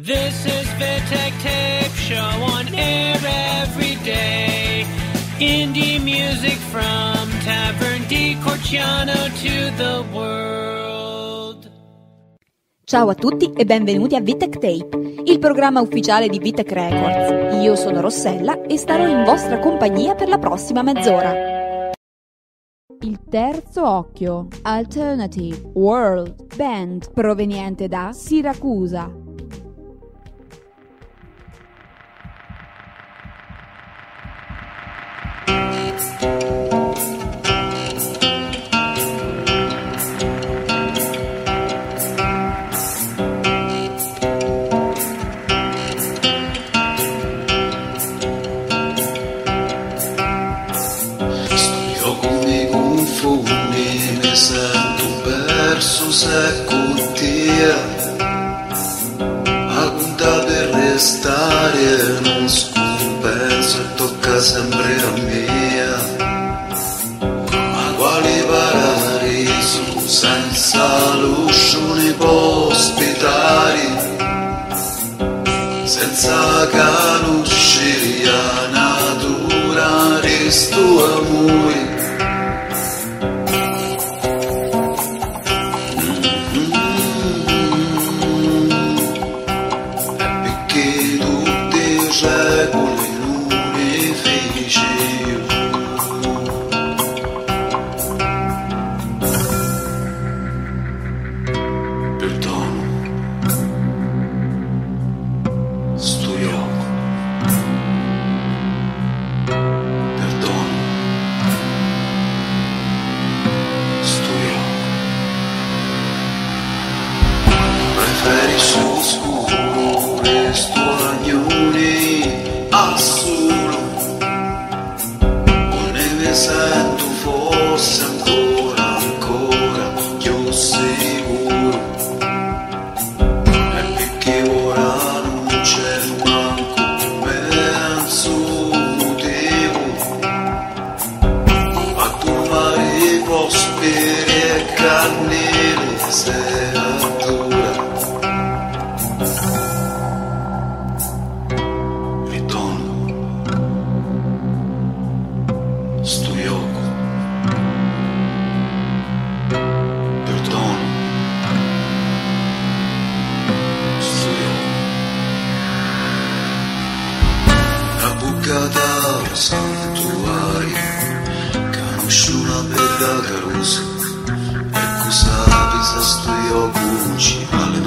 This is Vitek Tape Show on air every day. Indie music from Tavern di Corciano to the world. Ciao a tutti e benvenuti a Vitek Tape, il programma ufficiale di Vitek Records. Io sono Rossella e starò in vostra compagnia per la prossima mezz'ora. Il terzo occhio, Alternative World Band, proveniente da Siracusa. Se cutia Agunta per restare non scompenso e tocca sempre a mia Ma quali paradiso senza luscioni ospitali Senza calusci a natura resto amore გადავს თუ არის განუშუნა ვერ დაგრუს ეკუსაბიზას თუ იოგუჩი ალე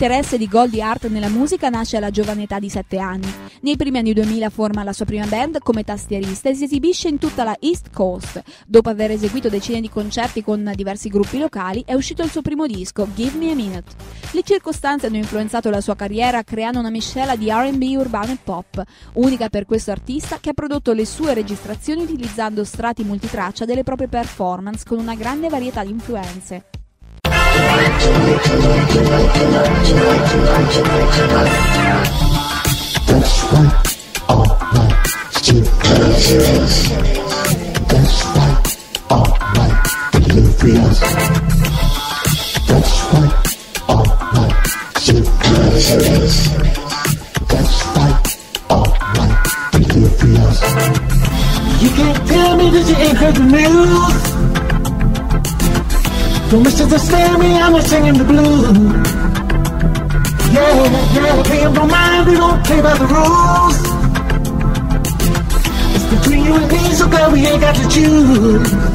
L'interesse di Goldie Hart nella musica nasce alla giovane età di 7 anni. Nei primi anni 2000 forma la sua prima band come tastierista e si esibisce in tutta la East Coast. Dopo aver eseguito decine di concerti con diversi gruppi locali, è uscito il suo primo disco, Give Me a Minute. Le circostanze hanno influenzato la sua carriera creando una miscela di RB urbano e pop, unica per questo artista che ha prodotto le sue registrazioni utilizzando strati multitraccia delle proprie performance con una grande varietà di influenze. That's why all my stupidity That's why all my delirious That's why all my stupidity That's why all my delirious You can't tell me that you ain't heard the news. Don't to scare me, I'm singing the blues. Yeah, yeah, pay don't mind, we don't play by the rules. It's between you and me, so girl, we ain't got to choose.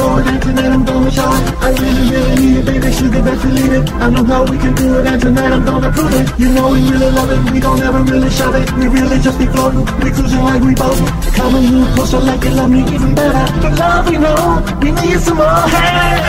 It? And tonight I'm gonna it I really, really need it, baby, sugar, best believe it I know how we can do it, and tonight I'm gonna prove it You know we really love it, we don't ever really shove it We really just be floating, we cruising like we both Come a little closer like you love me even better The love we know, we need some more Hey!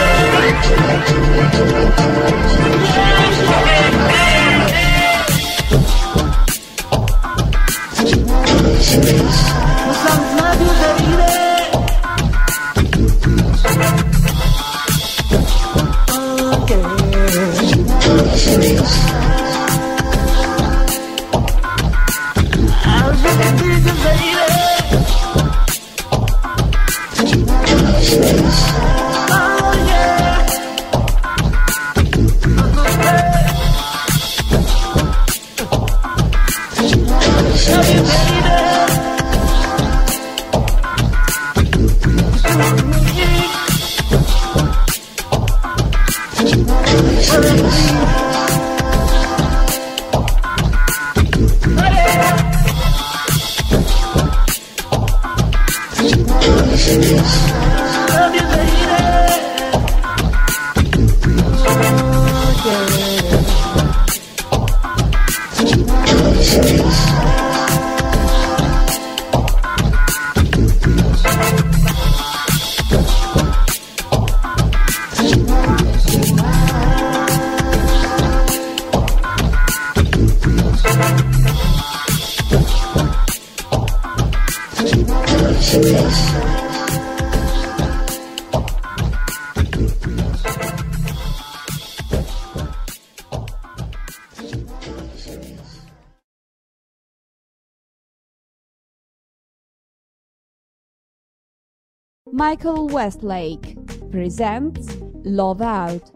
Michael Westlake presents Love Out.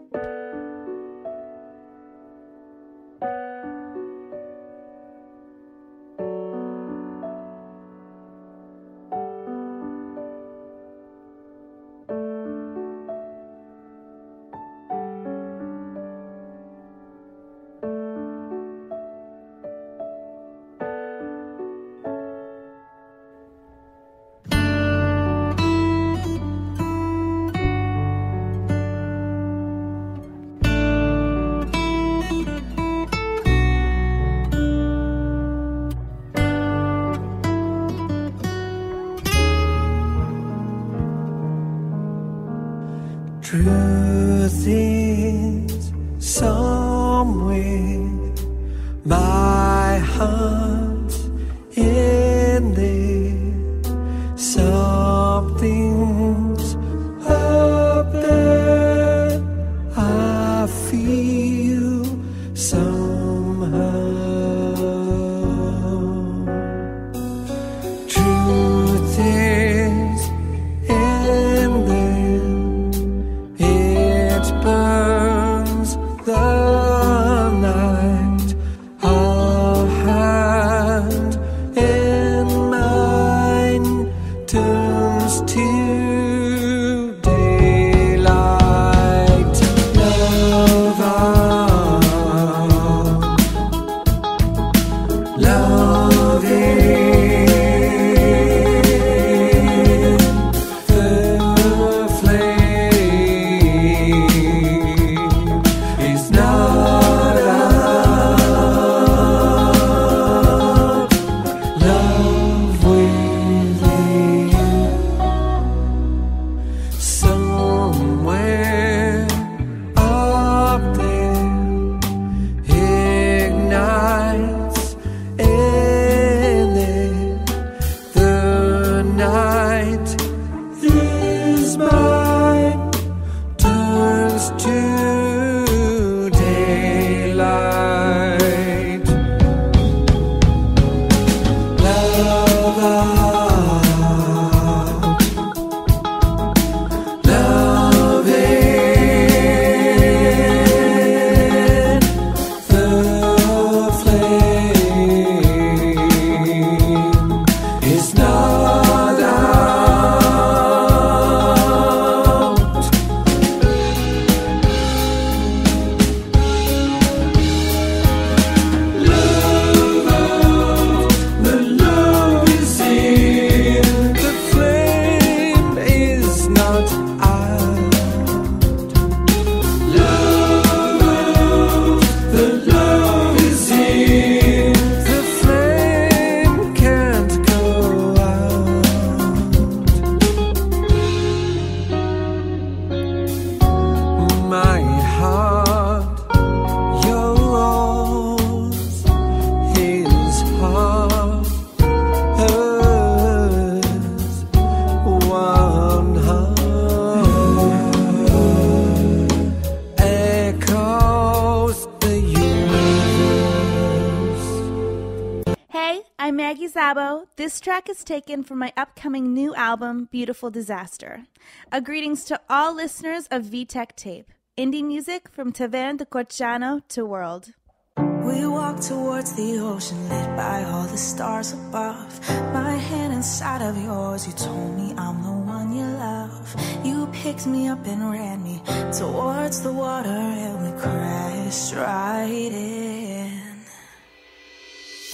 Fabo. This track is taken from my upcoming new album, Beautiful Disaster. A greetings to all listeners of VTech Tape, indie music from Tavern de Corchano to World. We walk towards the ocean lit by all the stars above. My hand inside of yours, you told me I'm the one you love. You picked me up and ran me towards the water, and we crashed right in.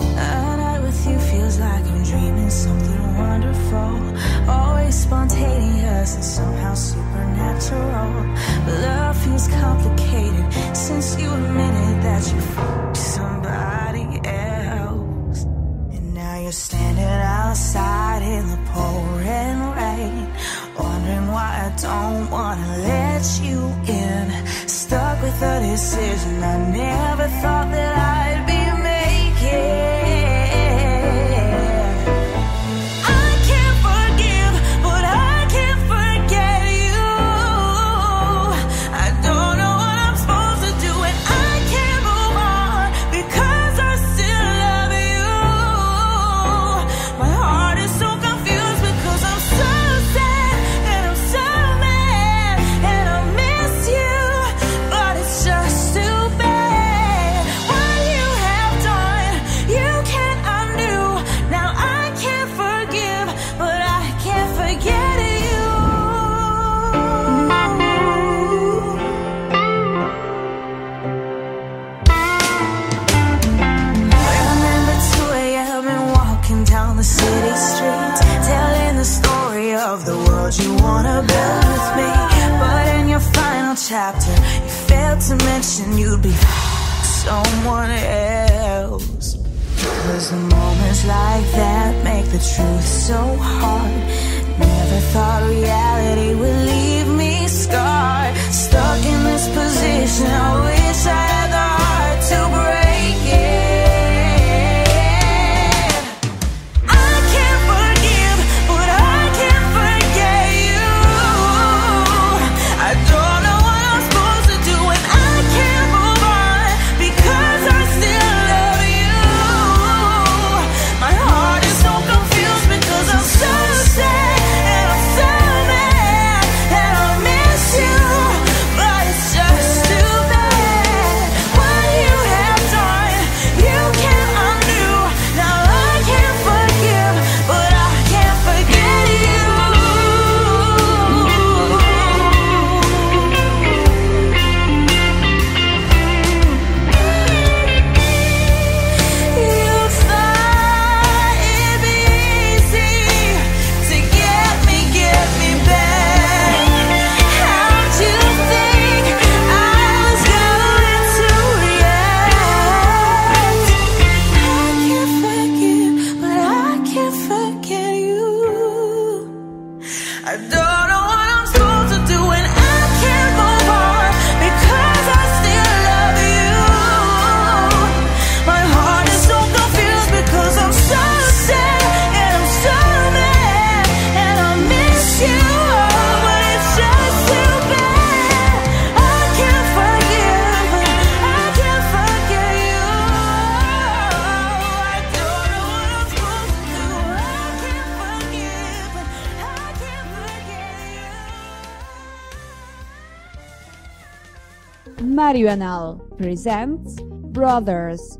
I with you feels like I'm dreaming something wonderful. Always spontaneous and somehow supernatural. But love feels complicated since you admitted that you fucked somebody else. And now you're standing outside in the pouring rain, wondering why I don't wanna let you in. Stuck with a decision I never thought that I. so hard. Never thought, oh, we'd. Radio presents Brothers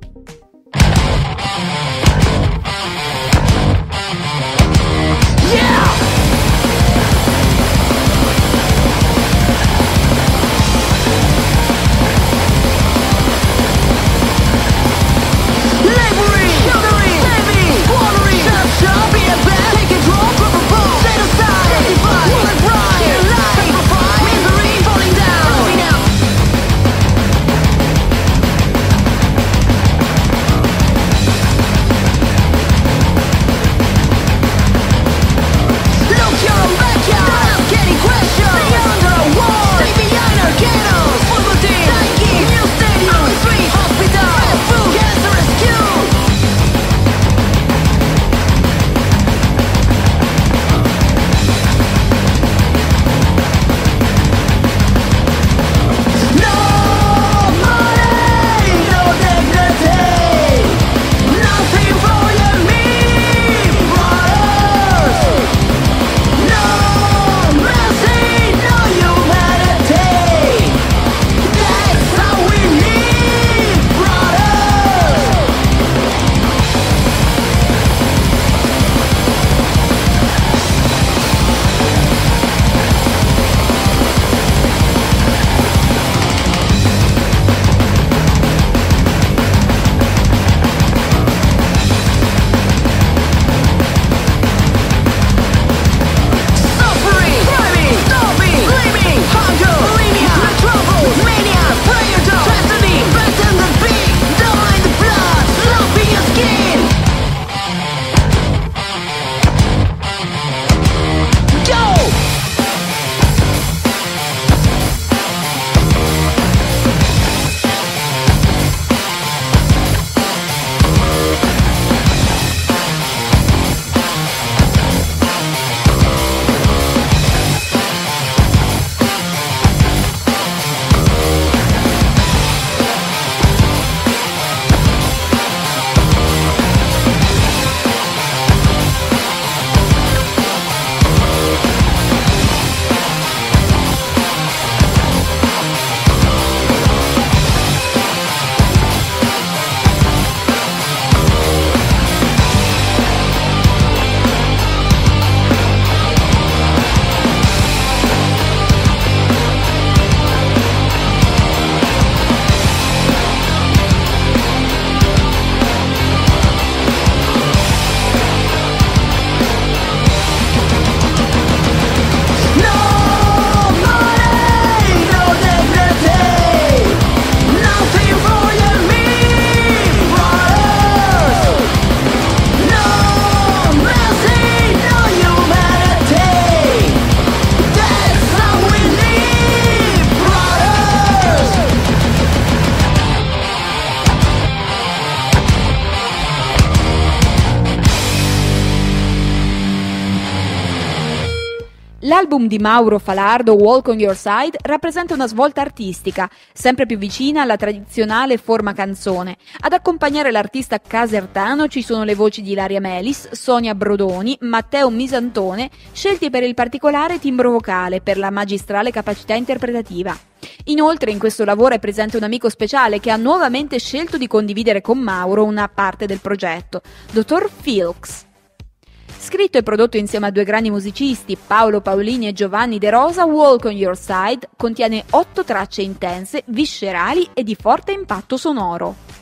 L'album di Mauro Falardo, Walk on Your Side, rappresenta una svolta artistica, sempre più vicina alla tradizionale forma canzone. Ad accompagnare l'artista casertano ci sono le voci di Ilaria Melis, Sonia Brodoni, Matteo Misantone, scelti per il particolare timbro vocale, per la magistrale capacità interpretativa. Inoltre in questo lavoro è presente un amico speciale che ha nuovamente scelto di condividere con Mauro una parte del progetto, Dottor Filks. Scritto e prodotto insieme a due grandi musicisti, Paolo Paolini e Giovanni De Rosa, Walk on Your Side contiene otto tracce intense, viscerali e di forte impatto sonoro.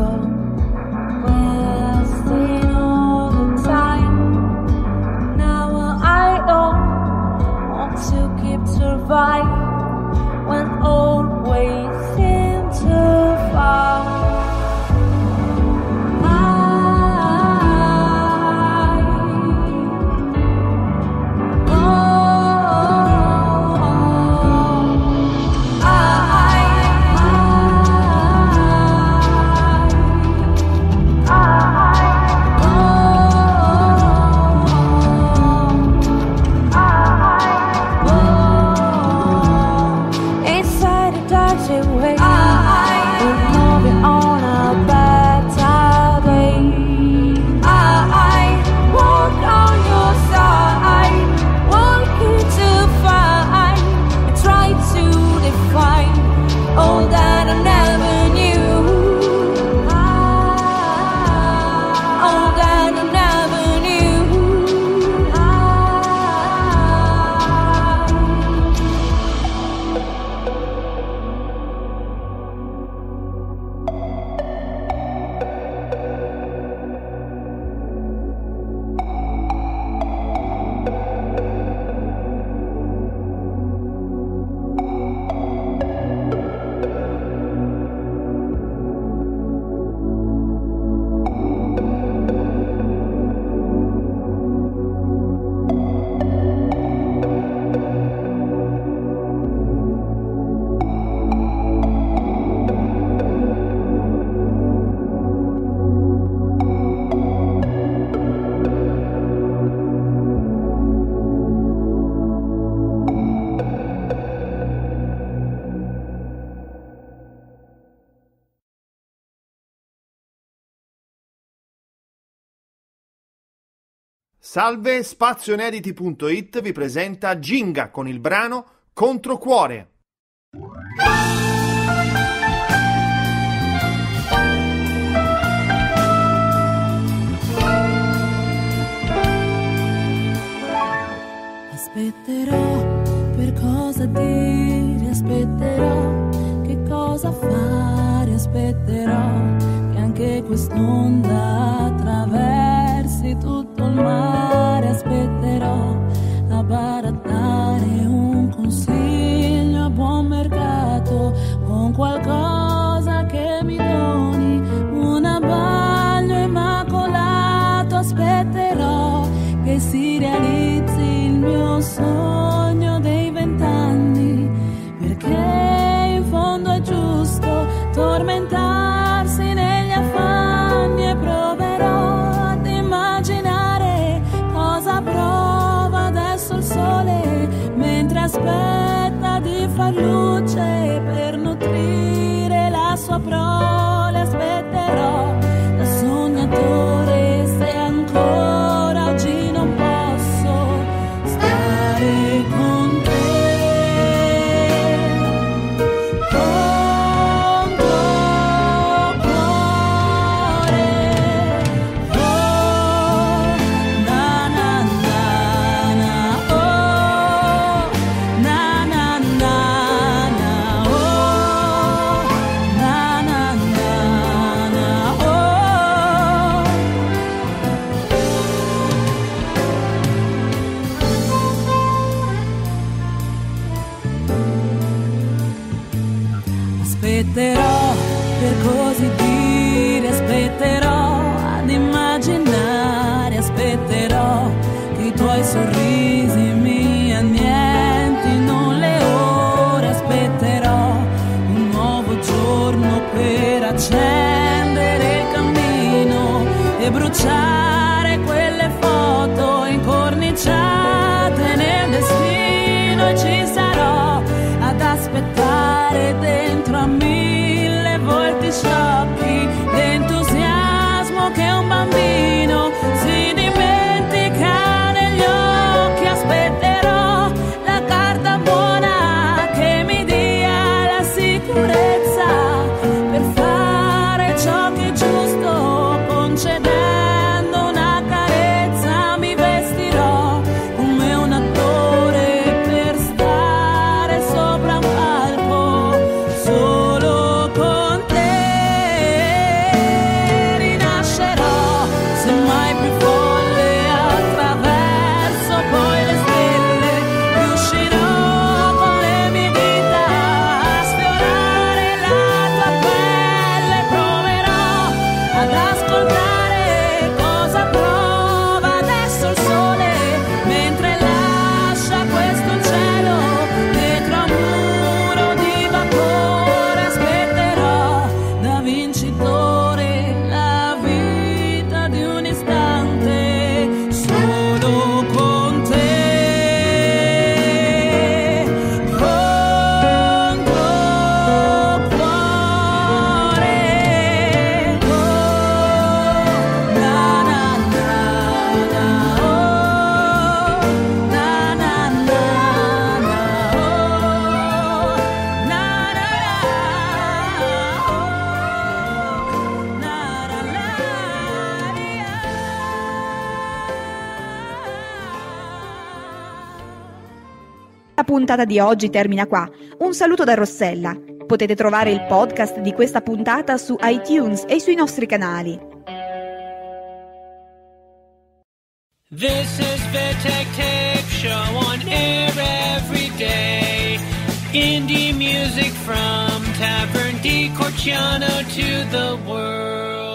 wall. Salve, spazioinediti.it vi presenta Ginga con il brano Controcuore. Aspetterò cosa dire aspetterò, che cosa fare aspetterò, che anche quest'onda attraversi tutto il mare aspetterò a barattare un consiglio a buon mercato con qualcosa che mi doni un abbaglio immacolato aspetterò che si realizzi il mio sogno. puntata di oggi termina qua. Un saluto da Rossella. Potete trovare il podcast di questa puntata su iTunes e sui nostri canali. This is the Tech Tape Show on air every day. Indie music from Tavern di Corciano to the world.